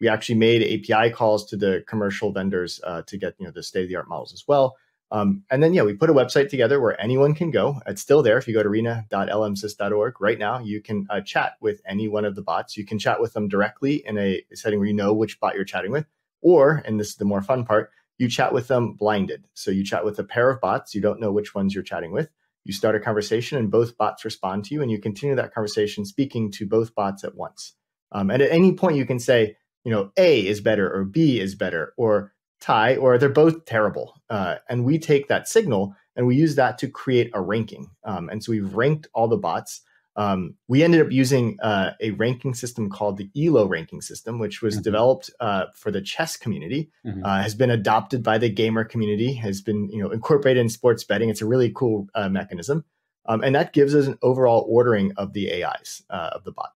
We actually made API calls to the commercial vendors uh, to get you know the state of the art models as well. Um, and then yeah, we put a website together where anyone can go. It's still there. If you go to arena.lmsys.org right now, you can uh, chat with any one of the bots. You can chat with them directly in a setting where you know which bot you're chatting with, or and this is the more fun part, you chat with them blinded. So you chat with a pair of bots. You don't know which ones you're chatting with. You start a conversation, and both bots respond to you, and you continue that conversation speaking to both bots at once. Um, and at any point, you can say, you know, A is better or B is better or tie or they're both terrible. Uh, and we take that signal and we use that to create a ranking. Um, and so we've ranked all the bots. Um, we ended up using uh, a ranking system called the ELO ranking system, which was mm-hmm. developed uh, for the chess community, mm-hmm. Uh, has been adopted by the gamer community, has been you know incorporated in sports betting. It's a really cool uh, mechanism, um, and that gives us an overall ordering of the AIs uh, of the bot.